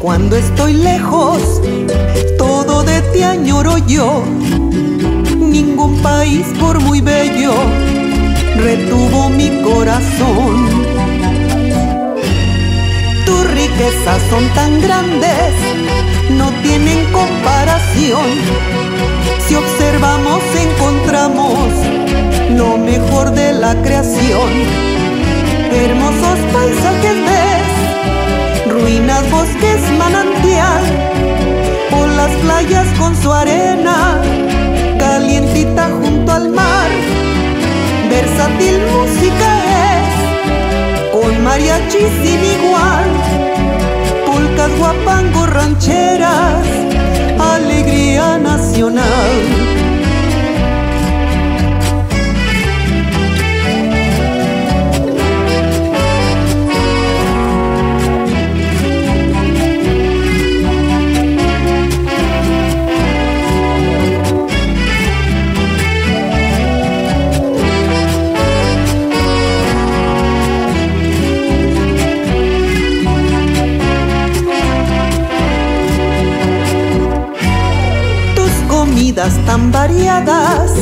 cuando estoy lejos, todo de ti añoro yo. Ningún país por muy bello retuvo mi corazón. Tus riquezas son tan grandes, no tienen comparación. Si observamos encontramos lo mejor de la creación. Hermosos ruinas, bosques, manantial, o las playas con su arena, calientita junto al mar. Versátil música es, con mariachis sin igual, polcas, guapangos, rancheras, alegría nacional. Tan variadas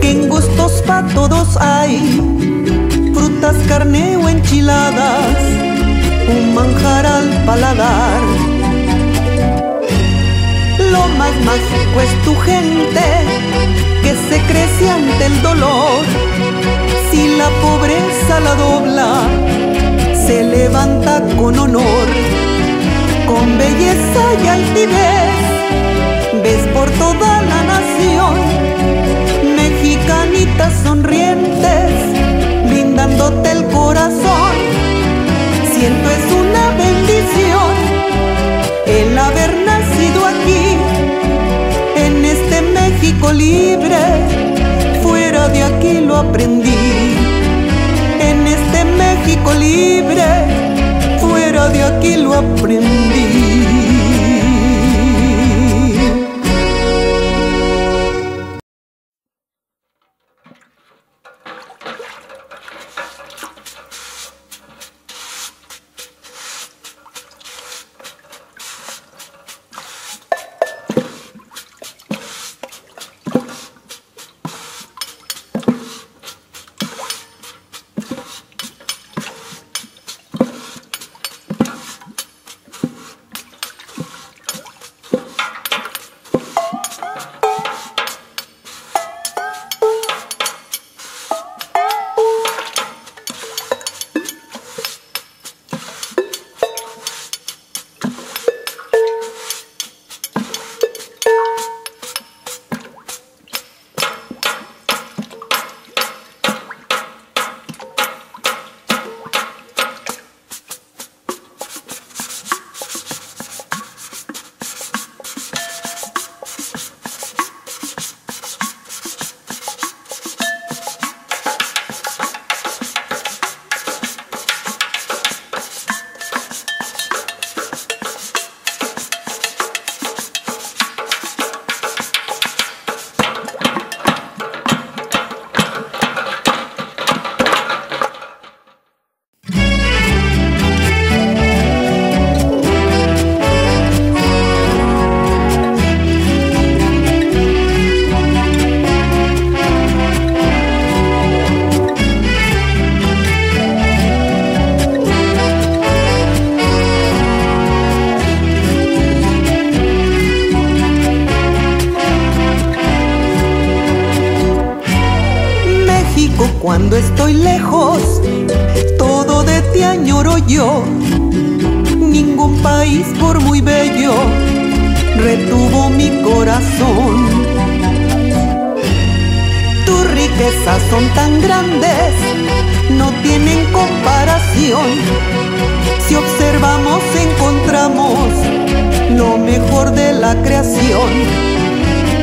que en gustos pa' todos hay. Frutas, carne o enchiladas, un manjar al paladar. Lo más mágico es tu gente que se crece ante el dolor. Si la pobreza la dobla, se levanta con honor, con belleza y altivez ves por toda mexicanitas sonrientes, brindándote el corazón. Siento es una bendición el haber nacido aquí, en este México libre, fuera de aquí lo aprendí. En este México libre, fuera de aquí lo aprendí. Lejos, todo de ti añoro yo. Ningún país por muy bello retuvo mi corazón. Tus riquezas son tan grandes, no tienen comparación. Si observamos encontramos lo mejor de la creación.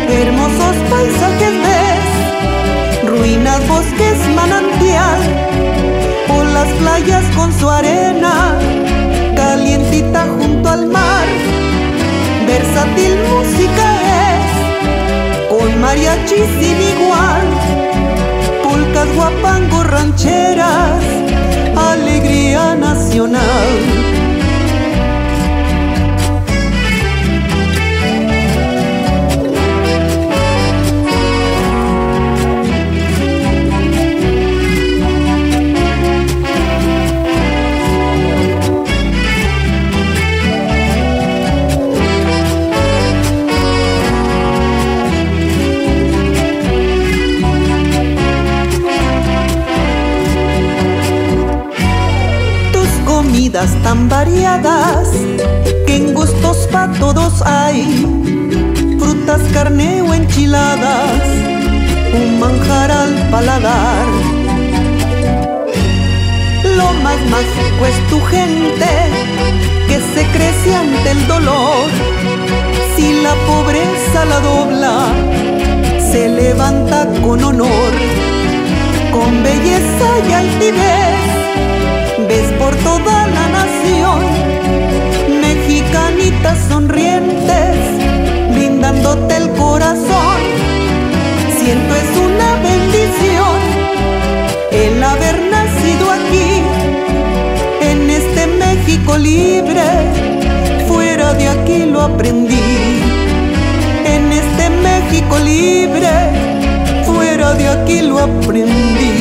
Hermosos paisajes música es, con mariachis sin igual, polcas, guapangos, rancheras, alegría nacional. Tan variadas que en gustos para todos hay. Frutas, carne o enchiladas, un manjar al paladar. Lo más mágico es tu gente que se crece ante el dolor. Si la pobreza la dobla, se levanta con honor, con belleza y brindándote el corazón. Siento es una bendición el haber nacido aquí, en este México libre, fuera de aquí lo aprendí. En este México libre, fuera de aquí lo aprendí.